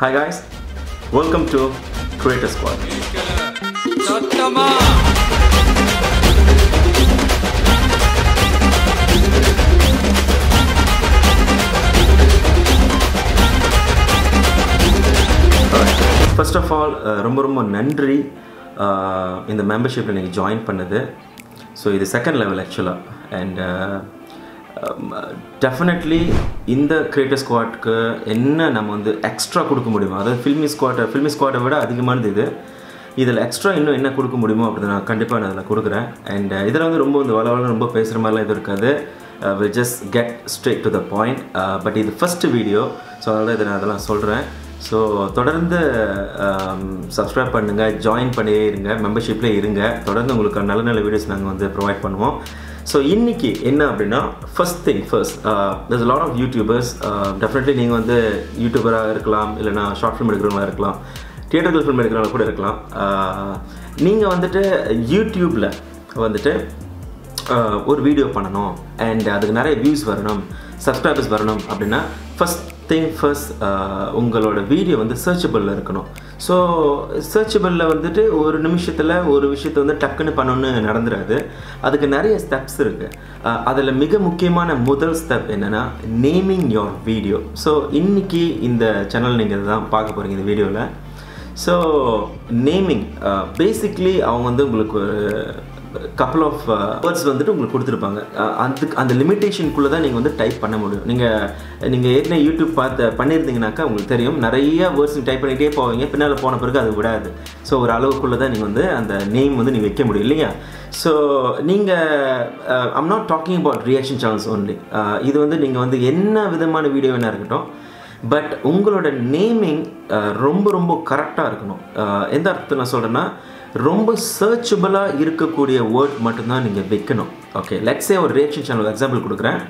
Hi guys welcome to creator squad first of all ரொம்ப ரொம்ப நன்றி uh, இந்த மெம்பர்ஷிப்பில் நீங்கள் ஜாயின் பண்ணது. ஸோ இது செகண்ட் லெவல் ஆக்சுவலாக அண்ட் டெஃபினெட்லி இந்த கிரியேட்டர் ஸ்குவாட்க்கு என்ன நம்ம வந்து எக்ஸ்ட்ரா கொடுக்க முடியுமோ அதாவது ஃபில்மி ஸ்குவாட்டை ஃபில்மி ஸ்குவாட்டை விட அதிகமானது இது. இதில் எக்ஸ்ட்ரா இன்னும் என்ன கொடுக்க முடியுமோ அப்படி நான் கண்டிப்பாக நான் அதில் கொடுக்குறேன். அண்ட் uh, இதில் வந்து ரொம்ப இந்த வள வள ரொம்ப பேசுகிற மாதிரிலாம் uh, uh, இது இருக்காது. Will just get straight to the point but இது ஃபஸ்ட்டு வீடியோ ஸோ அதனால் இதை நான் அதெல்லாம் சொல்கிறேன் ஸோ தொடர்ந்து சப்ஸ்கிரைப் பண்ணுங்கள் ஜாயின் பண்ணியே இருங்க மெம்பர்ஷிப்லேயே இருங்க. தொடர்ந்து உங்களுக்கு நல்ல நல்ல வீடியோஸ் நாங்கள் வந்து ப்ரொவைட் பண்ணுவோம். ஸோ இன்னைக்கு என்ன அப்படின்னா first thing first is lot of YouTubers definitely நீங்கள் வந்து யூடியூபராக இருக்கலாம் இல்லைனா ஷார்ட் ஃபிலிம் எடுக்கிறவங்களாக இருக்கலாம் தியேட்டர்கள் ஃபிலிம் எடுக்கிறவங்க கூட இருக்கலாம். Uh, நீங்கள் வந்துட்டு யூடியூப்பில் வந்துட்டு uh, ஒரு வீடியோ பண்ணணும் அண்ட் அதுக்கு நிறைய வியூஸ் வரணும் சப்ஸ்கிரைபர்ஸ் வரணும் அப்படின்னா ஃபஸ்ட் திங் ஃபர்ஸ்ட் உங்களோட வீடியோ வந்து சர்ச்சபிளில் இருக்கணும். ஸோ சர்ச்சபிளில் வந்துட்டு ஒரு நிமிஷத்தில் ஒரு விஷயத்தை வந்து டக்குன்னு பண்ணணும்னு நடந்துடாது அதுக்கு நிறைய ஸ்டெப்ஸ் இருக்குது அதில் மிக முக்கியமான முதல் ஸ்டெப் என்னென்னா நேமிங் யோர் வீடியோ ஸோ இன்றைக்கி இந்த சேனல் நீங்கள் தான் பார்க்க போகிறீங்க இந்த வீடியோவில் ஸோ நேமிங் பேசிக்லி அவங்க வந்து உங்களுக்கு ஒரு கப்பல் ஆஃப் வேர்ட்ஸ் வந்துட்டு உங்களுக்கு கொடுத்துருப்பாங்க. அதுக்கு அந்த லிமிட்டேஷனுக்குள்ளே தான் நீங்கள் வந்து டைப் பண்ண முடியும். நீங்கள் நீங்கள் ஏற்கனவே யூடியூப் பார்த்து பண்ணியிருந்தீங்கனாக்கா உங்களுக்கு தெரியும். நிறைய வேர்ட்ஸ் டைப் பண்ணிகிட்டே போவீங்க. பின்னால் போன பிறகு அது விடாது. ஸோ ஒரு அளவுக்குள்ளே தான் நீங்கள் வந்து அந்த நேம் வந்து நீங்கள் வைக்க முடியும் இல்லையா? ஸோ நீங்கள் I'm not talking about reaction channels only இது வந்து நீங்கள் வந்து என்ன விதமான வீடியோ வேணால் இருக்கட்டும். பட் உங்களோட நேமிங் uh, ரொம்ப ரொம்ப கரெக்டாக இருக்கணும். Uh, எந்த அர்த்தத்தில் நான் சொல்கிறேன்னா ரொம்ப சர்ச்சபிளாக இருக்கக்கூடிய வேர்ட் மட்டும்தான் நீங்கள் வைக்கணும். ஓகே லெட்ஸே ஒரு ரியாக்ஷன் சேனல் எக்ஸாம்பிள் கொடுக்குறேன்.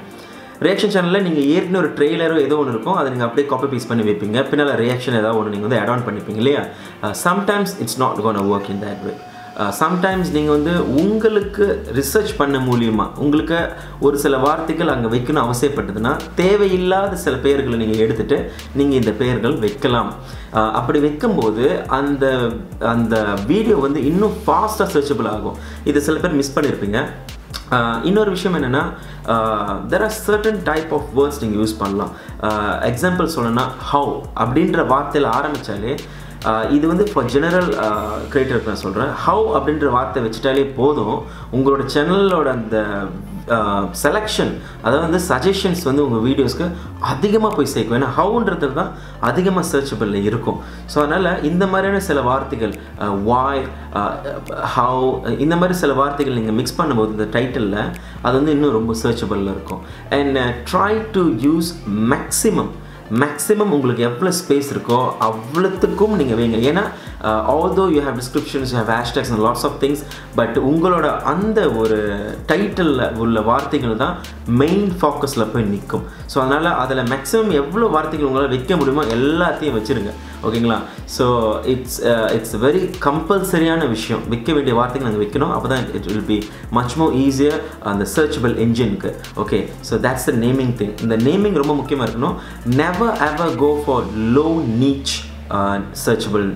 ரியாக்ஷன் சேனலில் நீங்கள் ஏற்கனவே ஒரு ட்ரெய்லரோ ஏதோ ஒன்று இருக்கும். அதை நீங்கள் அப்படியே காப்பி பீஸ் பண்ணி வைப்பீங்க. பின்னால் ரியாக்ஷன் ஏதாவது ஒன்று நீங்கள் வந்து add ஆன் பண்ணிப்பீங்க இல்லையா? Sometimes it's not gonna work in that way sometimes நீங்கள் வந்து உங்களுக்கு ரிசர்ச் பண்ண மூலியமாக உங்களுக்கு ஒரு சில வார்த்தைகள் அங்கே வைக்கணும் அவசியப்பட்டதுன்னா தேவையில்லாத சில பெயர்களை நீங்கள் எடுத்துகிட்டு நீங்கள் இந்த பெயர்கள் வைக்கலாம். அப்படி வைக்கும்போது அந்த அந்த வீடியோ வந்து இன்னும் ஃபாஸ்ட்டாக சர்ச்சபிள் ஆகும். இது சில பேர் மிஸ் பண்ணியிருப்பீங்க இன்னொரு விஷயம் என்னென்னா there are certain type of words நீங்கள் யூஸ் பண்ணலாம். எக்ஸாம்பிள் சொல்லணும்னா ஹவு அப்படின்ற வார்த்தையில் ஆரம்பித்தாலே இது வந்து ஃபார் ஜெனரல் கிரியேட்டருக்கு நான் சொல்கிறேன் ஹவு அப்படின்ற வார்த்தை வச்சுட்டாலே போதும். உங்களோட சேனலோட அந்த செலெக்ஷன் அதாவது வந்து சஜஷன்ஸ் வந்து உங்கள் வீடியோஸ்க்கு அதிகமாக போய் சேர்க்கும். ஏன்னா ஹவுன்றது தான் அதிகமாக சர்ச்சபிளில் இருக்கும். ஸோ அதனால் இந்த மாதிரியான சில வார்த்தைகள் வாய் ஹவு இந்த மாதிரி சில வார்த்தைகள் நீங்கள் மிக்ஸ் பண்ணும்போது இந்த டைட்டிலில் அது வந்து இன்னும் ரொம்ப சர்ச்சபிளில் இருக்கும். And try to use maximum maximum உங்களுக்கு எவ்வளோ ஸ்பேஸ் இருக்கோ அவ்வளோத்துக்கும் நீங்கள் வைங்க. ஏன்னா although you have descriptions you have hashtags and lots of things but உங்களோட அந்த ஒரு டைட்டிலில் உள்ள வார்த்தைகள் தான் மெயின் ஃபோக்கஸில் போய் நிற்கும் ஸோ அதனால் அதில் மேக்ஸிமம் எவ்வளோ வார்த்தைகள் உங்களால் வைக்க முடியுமோ எல்லாத்தையும் வச்சுருங்க. ஓகேங்களா ஸோ இட்ஸ் இட்ஸ் வெரி கம்பல்சரியான விஷயம். வைக்க வேண்டிய வார்த்தைகள் நாங்கள் வைக்கணும். அப்போ தான் it will be much more easier அந்த searchable என்ஜினுக்கு okay so that's the naming thing இந்த நேமிங் ரொம்ப முக்கியமாக இருக்கணும். Never ever go for low niche searchable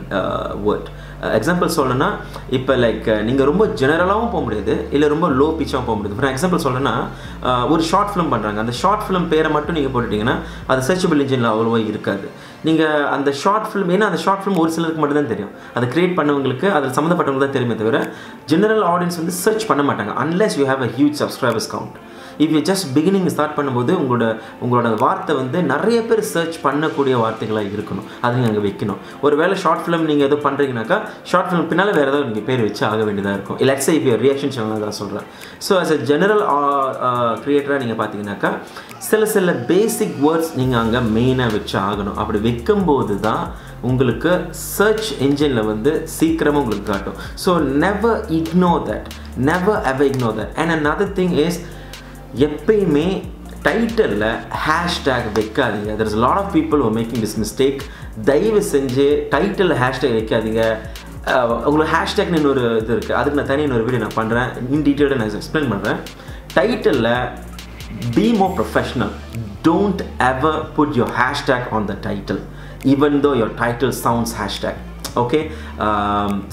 word example சொல்லணும்னா இப்போ லைக் நீங்கள் ரொம்ப ஜெனரலாகவும் போக முடியாது இல்லை ரொம்ப லோ பிச்சாகவும் போக முடியாது. ஃபார் எக்ஸாம்பிள் சொல்லணும்னா ஒரு ஷார்ட் ஃபிலிம் பண்ணுறாங்க அந்த ஷார்ட் ஃபிலிம் பேரை மட்டும் நீங்கள் போட்டுட்டிங்கன்னா அது சர்ச்சபிள் இன்ஜினில் அவ்வளோவா இருக்காது. நீங்கள் அந்த ஷார்ட் ஃபிலிம் ஏன்னா அந்த ஷார்ட் ஃபிலிம் ஒரு சிலருக்கு மட்டும் தான் தெரியும். அதை கிரியேட் பண்ணவங்களுக்கு அதில் சம்மந்தப்பட்டவங்க தான் தெரியுமே தவிர ஜெனரல் ஆடியன்ஸ் வந்து சர்ச் பண்ண மாட்டாங்க unless you have a huge subscribers count if you just beginning start பண்ணும்போது உங்களோட உங்களோட வார்த்தை வந்து நிறைய பேர் சர்ச் பண்ணக்கூடிய வார்த்தைகளாக இருக்கணும். அதை நீங்கள் அங்கே வைக்கணும். ஒரு வேளை ஷார்ட் ஃபிலிம் நீங்கள் எதுவும் பண்ணுறீங்கனாக்கா ஷார்ட் ஃபிலிம் பின்னால் வேறு ஏதாவது நீங்கள் பேர் வச்சு ஆக வேண்டியதாக இருக்கும். Let's if you reaction channel தான் சொல்கிறேன் so uh, uh, as a general க்ரியேட்டராக நீங்கள் பார்த்தீங்கன்னாக்கா சில சில பேசிக் வேர்ட்ஸ் நீங்கள் அங்கே மெயினாக வச்சு ஆகணும். அப்படி வைக்கும்போது தான் உங்களுக்கு சர்ச் என்ஜினில் வந்து சீக்கிரமாக உங்களுக்கு காட்டும். So never ignore that never ever ignore that and another thing is எப்பயுமே டைட்டிலில் ஹேஷ்டேக் வைக்காதீங்க. There is lot of people oh making this mistake தயவு செஞ்சு டைட்டிலில் ஹேஷ்டேக் வைக்காதீங்க. உங்களுக்கு ஹேஷ்டேக்னு இன்னொரு இது இருக்குது அதுக்கு நான் தனி இன்னொரு வீடியோ நான் பண்ணுறேன் இன் டீட்டெயிலாக நான் எக்ஸ்பிளைன் பண்ணுறேன் டைட்டிலில் be more professional. Don't ever put your hashtag on the title even though your title sounds hashtag okay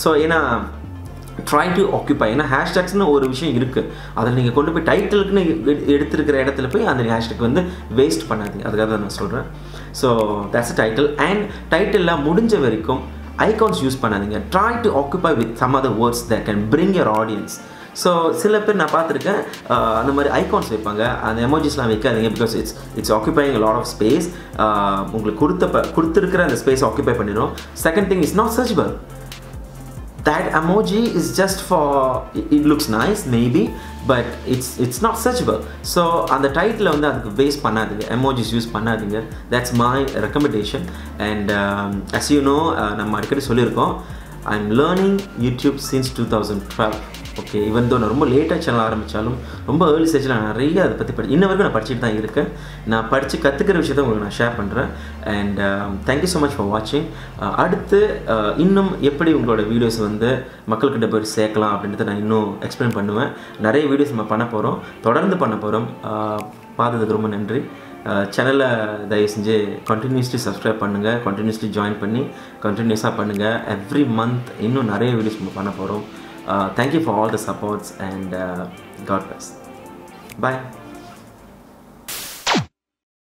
so ஏன்னா ட்ரை டு ஆக்குப்பை ஏன்னா ஹேஷ்டேக்ஸ்னு ஒரு விஷயம் இருக்குது அதில் நீங்கள் கொண்டு போய் டைட்டிலுக்குன்னு எடுத்துருக்கிற எடுத்திருக்கிற இடத்துல போய் அந்த ஹேஷ்டேக் வந்து வேஸ்ட் பண்ணாதீங்க. அதுக்காக தான் நான் சொல்கிறேன் ஸோ தட்ஸ் டைட்டில் அண்ட் டைட்டிலில் முடிஞ்ச வரைக்கும் ஐகான்ஸ் யூஸ் பண்ணாதீங்க. Try to occupy with some other words that can bring your audience so சில பேர் நான் பார்த்துருக்கேன் அந்த மாதிரி ஐகான்ஸ் வைப்பாங்க. அந்த எமோஜிஸ்லாம் வைக்காதீங்க because it's it's occupying lot of space உங்களுக்கு கொடுத்த கொடுத்துருக்கிற அந்த ஸ்பேஸ் ஆக்குபை பண்ணிடும் second thing is not searchable that emoji is just for it looks nice maybe but it's it's not searchable so அந்த டைட்டில் வந்து அதுக்கு வேஸ்ட் பண்ணாதீங்க emojis use பண்ணாதீங்க that's my recommendation and as you you நம்ம அடிக்கடி சொல்லியிருக்கோம் I am learning YouTube since two thousand twelve okay even though நான் ரொம்ப லேட்டாக சேனல் ஆரம்பித்தாலும் ரொம்ப ஏர்லி ஸ்டேஜில் நான் நிறைய அதை பற்றி படி இன்ன வரைக்கும் நான் படிச்சுட்டு தான் இருக்கேன். நான் படித்து கற்றுக்கிற விஷயத்த உங்களுக்கு நான் ஷேர் பண்ணுறேன் and thank you so much for வாட்சிங் அடுத்து uh, இன்னும் எப்படி உங்களோட வீடியோஸ் வந்து மக்கள்கிட்ட போய் சேர்க்கலாம் அப்படின்றத நான் இன்னும் எக்ஸ்பிளைன் பண்ணுவேன். நிறைய வீடியோஸ் நம்ம பண்ண போகிறோம் தொடர்ந்து பண்ண போகிறோம் uh, பார்த்ததுக்கு ரொம்ப நன்றி. சேனலை தயவு செஞ்சு கண்டினியூஸ்லி சப்ஸ்கிரைப் பண்ணுங்கள் கண்டினியூஸ்லி ஜாயின் பண்ணி கண்டினியூஸாக பண்ணுங்கள் எவ்ரி மந்த் இன்னும் நிறைய வீடியோஸ் நம்ம பண்ண போகிறோம் Uh, thank you for all the supports and uh, God bless. Bye.